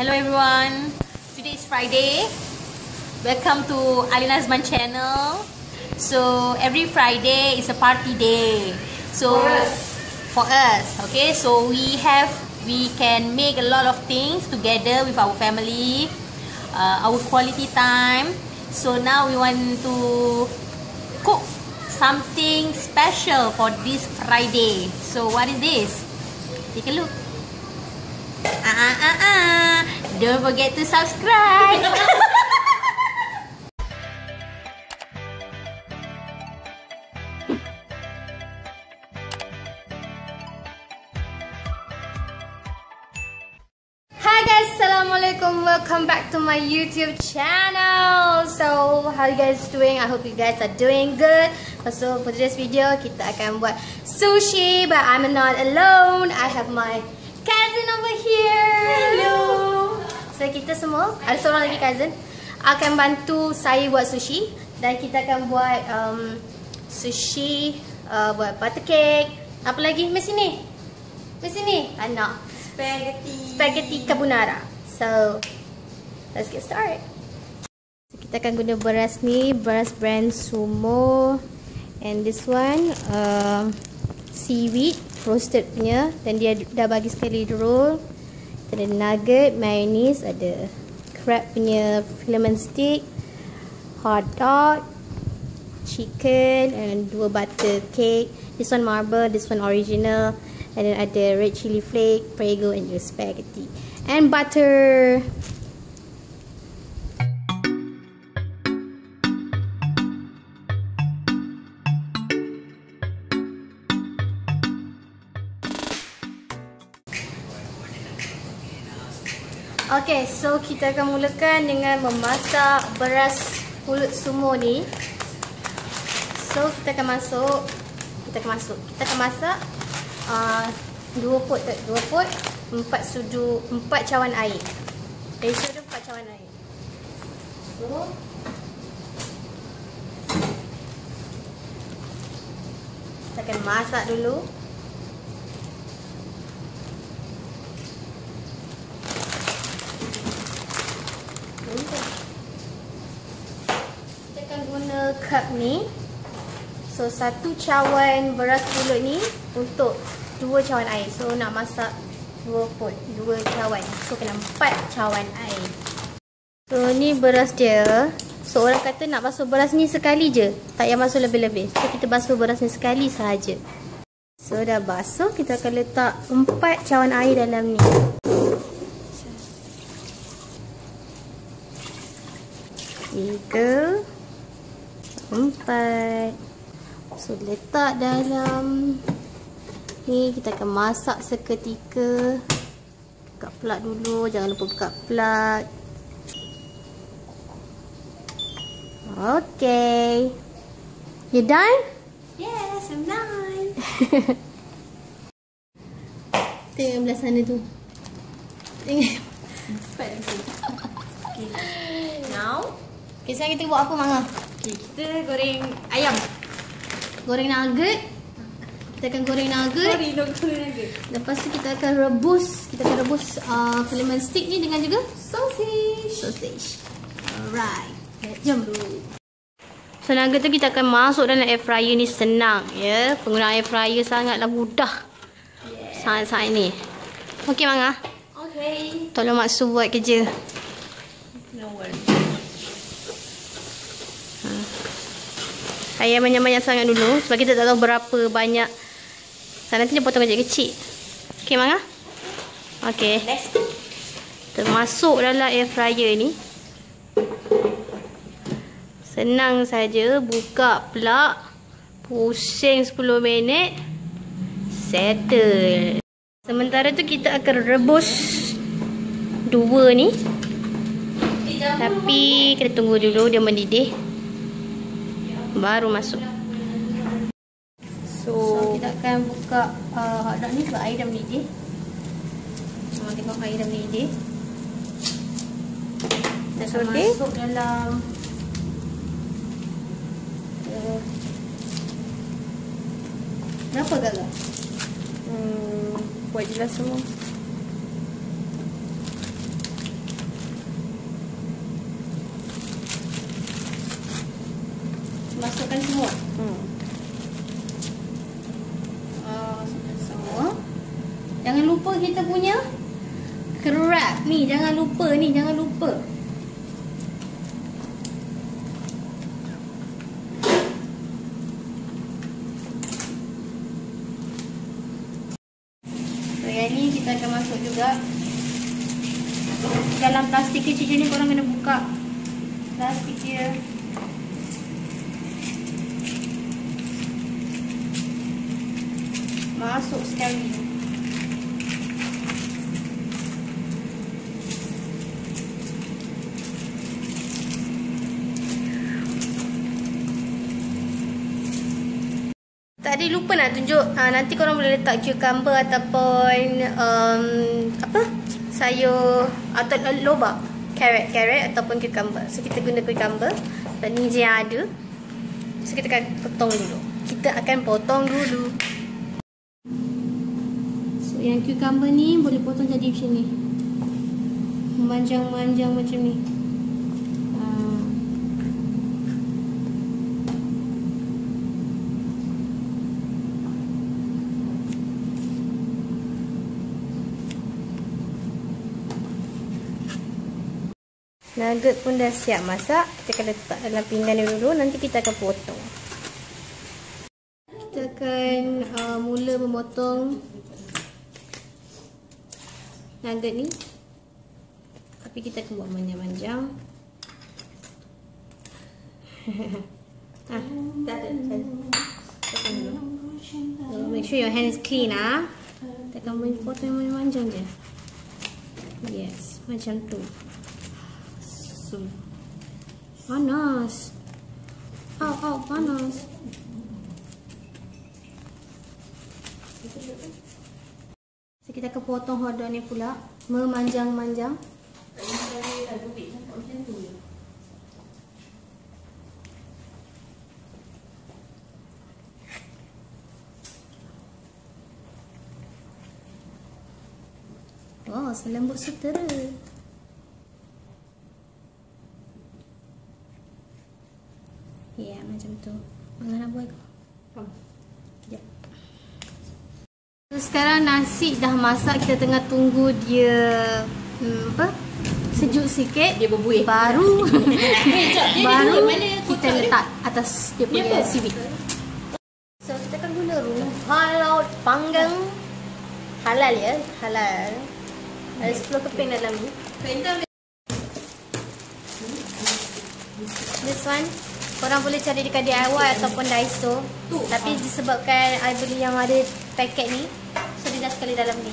Hello everyone. Today is Friday. Welcome to Alina Azman channel. So every Friday is a party day. So For us. for us, okay. So we have we can make a lot of things together with our family, uh, our quality time. So now we want to cook something special for this Friday. So what is this? Take a look. Ah ah ah ah. Don't forget to subscribe. Hi guys, Assalamualaikum. Welcome back to my YouTube channel. So, how you guys doing? I hope you guys are doing good. So, for today's video, kita akan buat sushi, but I'm not alone. I have my cousin over here. Hello. So, kita semua, ada seorang lagi cousin, akan bantu saya buat sushi. Dan kita akan buat um, sushi, uh, buat butter cake. Apa lagi? Mari sini. Mari sini. Anak. Spaghetti. spaghetti carbonara. So, let's get started. So, kita akan guna beras ni, beras brand Sumo. And this one, uh, seaweed, roasted punya. Dan dia dah bagi sekali roll. Ada nugget, mayonnaise, ada crab punya filament stick, hot dog, chicken and dua butter cake. This one marble, this one original. And then ada red chili flake, prego and just spaghetti. And butter. Okay, so kita akan mulakan dengan memasak beras pulut sumo ni. So kita akan masuk kita akan masuk. Kita akan masak uh, dua pot? Dua pot empat sudu empat cawan air. Ratio dia empat cawan air. So kita akan masak dulu. Kita akan guna cup ni. So satu cawan beras pulut ni untuk dua cawan air. So nak masak dua pot, dua cawan. So kena empat cawan air. So ni beras dia. So orang kata nak basuh beras ni sekali je. Tak payah basuh lebih-lebih. So kita basuh beras ni sekali sahaja. So dah basuh, kita akan letak empat cawan air dalam ni. Tiga. Empat. So letak dalam ni kita akan masak seketika. Buka plug dulu, jangan lupa buka plug. Okay. You done? Yes, I'm done. Tengok yang belah sana tu. Tengok. okay. Now, Okay, sekarang kita buat apa Manga? Okay, kita goreng ayam. Goreng nugget. Kita akan goreng nugget. Sorry, dok goreng lagi. Lepas tu kita akan rebus. Kita akan rebus uh, filament stick ni dengan juga Sausage. sausage. Alright. Jom dulu. So nugget tu kita akan masuk dalam air fryer ni senang ya. Penggunaan air fryer sangatlah mudah. Sangat-sangat ni. Okey Manga. Okay. Tolong Mak Su buat kerja. No worries. Ayam banyak-banyak sangat dulu sebab kita tak tahu berapa banyak. So nanti dia potong kecil-kecil. Okey Manga? Okey. Let's go. Kita masuk dalam air fryer ni. Senang saja buka plug. Pusing 10 minit. Settle. Sementara tu kita akan rebus dua ni. Tapi kita tunggu dulu dia mendidih. Baru masuk. So, so kita akan buka uh, hotdog ni sebab air dah mendidih. Memang tengok air dah mendidih. Kita akan Okay. masuk dalam uh, Berapa gagal? Hmm, buat jelas semua. Masukkan semua. Hmm. Uh, masukkan semua. Jangan lupa kita punya crab ni. Jangan lupa ni. Jangan lupa. So, yang ni kita akan masuk juga. Dalam plastik kecil ni korang kena buka plastik dia. Masuk sekali. Tadi lupa nak tunjuk uh, Nanti korang boleh letak cucumber Ataupun um, Apa? Sayur Atau uh, lobak Carrot Carrot ataupun cucumber So kita guna cucumber Dan ni je yang ada. So kita akan potong dulu. Kita akan potong dulu yang cucumber ni Boleh potong jadi macam ni Memanjang-manjang macam ni Ah. Nugget pun dah siap masak. Kita akan letak dalam pinggan ni dulu. Nanti kita akan potong. Kita akan uh, mula memotong nugget ni. Tapi kita akan buat manjang-manjang. ah, dulu. So, make sure your hand is clean ah. Kita akan potong manjang-manjang je. Yes, macam tu. So, panas. Au, au, panas. So, kita akan potong hotdog ni pula. Memanjang-manjang. Oh, selembut sutera. Ya, macam tu. Mana nak buat kau? Kom. So, sekarang nasi dah masak. Kita tengah tunggu dia hmm, apa? Sejuk sikit. Dia berbuih. Baru dia baru kita dia? letak atas dia punya seaweed. So kita akan guna rumpah laut panggang. Halal ya, halal. Ada 10 keping dalam ni. This one Korang boleh cari dekat DIY ataupun Daiso Tapi disebabkan I beli yang ada paket ni. So dia dah sekali dalam ni.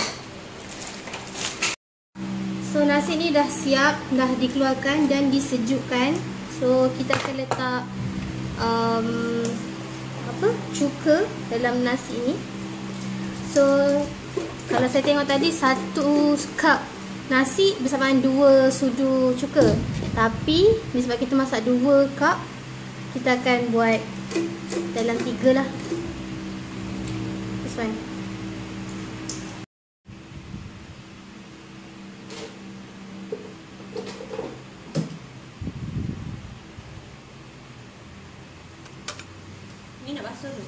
So nasi ni dah siap Dah dikeluarkan dan disejukkan. So kita akan letak um, Apa? Cuka dalam nasi ni. So Kalau saya tengok tadi Satu cup nasi bersamaan dua sudu cuka. Tapi Disebab kita masak dua cup Kita akan buat Dalam tiga lah This one Ni nak basuh tu.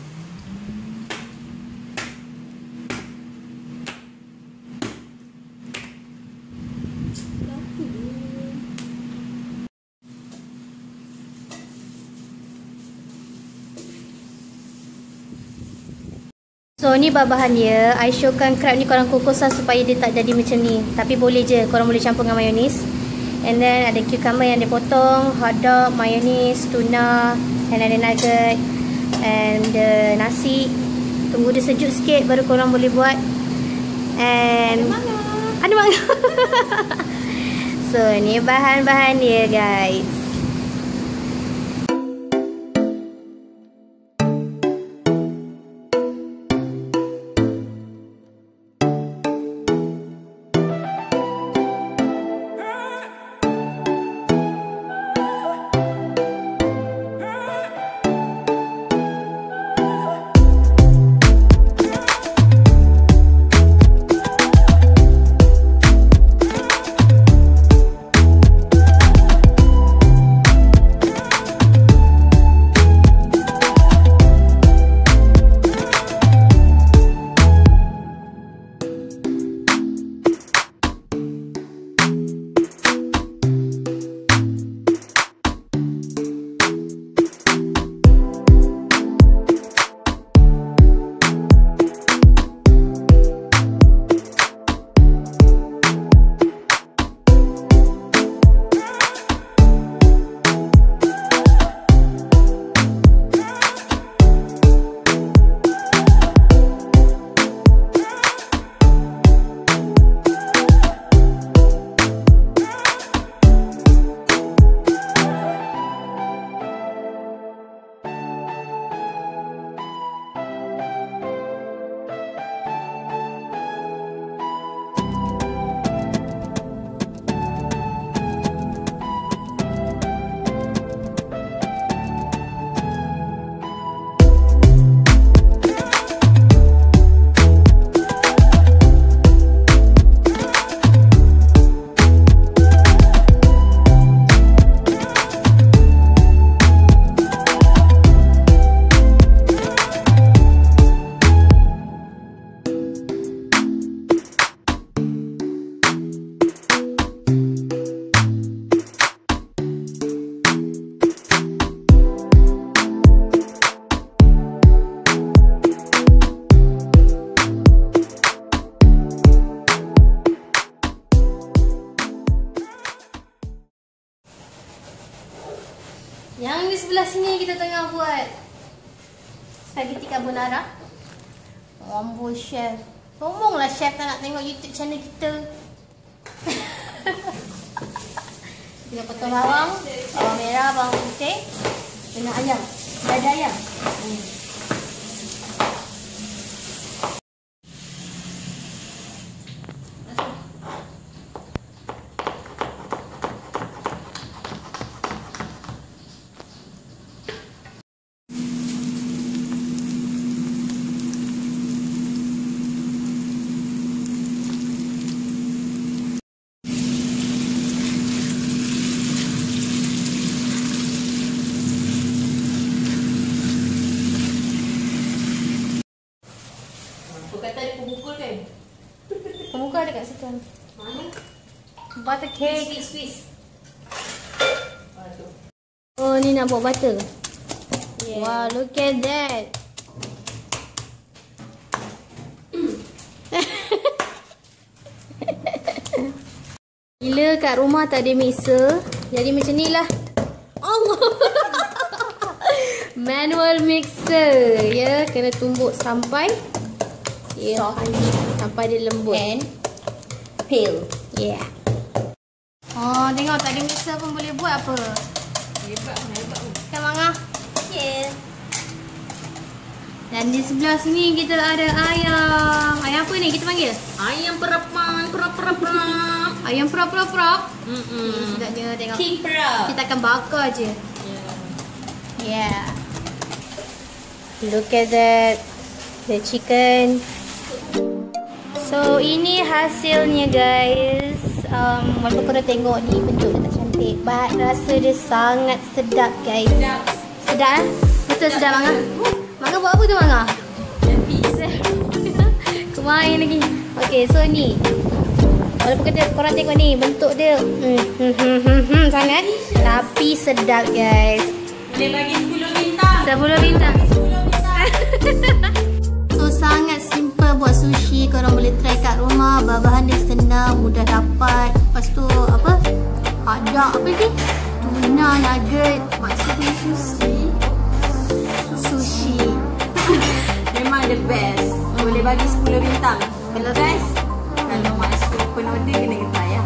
So ni bahan dia. I showkan crab ni korang kukus lah supaya dia tak jadi macam ni. Tapi boleh je. Korang boleh campur dengan mayonis. And then ada cucumber yang dia potong Hot dog, mayonis, tuna And ada nugget And the nasi. Tunggu dia sejuk sikit baru korang boleh buat. And Ada mangga. So ni bahan-bahan dia guys Yang di sebelah sini kita tengah buat spaghetti carbonara. Mambo chef. Sombonglah chef tak nak tengok YouTube channel kita. kita potong bawang, bawang merah, bawang putih, kena ayam, dada ayam. Hmm. Ada kat situ. Mana? Butter cake. Squeeze, squeeze. Oh, ni nak buat butter. Yeah. Wow, look at that. Gila kat rumah tak ada mixer. Jadi macam ni lah. Allah. Manual mixer. Ya, kena tumbuk sampai ya, sampai dia lembut. And pale. Yeah. Oh, tengok tak ada mixer pun boleh buat apa. Hebat, hebat. Kan Manga? Yeah. Dan di sebelah sini kita ada ayam. Ayam apa ni kita panggil? Ayam perapan, perap perap perap. Ayam prop prop prop. Hmm. Hmm. Sedapnya tengok. King perap. Kita akan bakar je. Yeah. Yeah. Look at that. The chicken. So ini hasilnya guys. Um, walaupun korang tengok ni bentuk dia tak cantik. But rasa dia sangat sedap guys. Sedap. Sedap eh? Betul sedap Manga? Manga buat apa tu Manga? Kau main lagi. Okay, so ni. Walaupun kita korang tengok ni bentuk dia hmm, hmm, hmm, hmm, hmm, sangat tapi sedap guys. Boleh bagi 10 bintang. 10 bintang. 10 bintang. Bahan-bahan dia senang Mudah dapat. Lepas tu apa? Ada apa ni? Tuna nugget. Maksudnya sushi. Sushi. Memang the best. Boleh bagi 10 bintang. Kalau guys, kalau masuk penorder kena getah ya.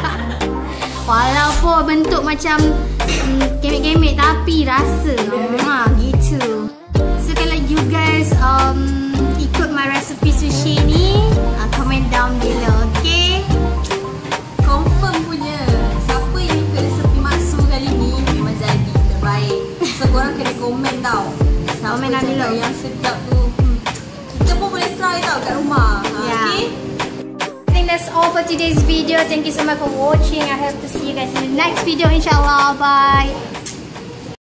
Walaupun bentuk macam mm, Kemek-kemek Tapi rasa ha,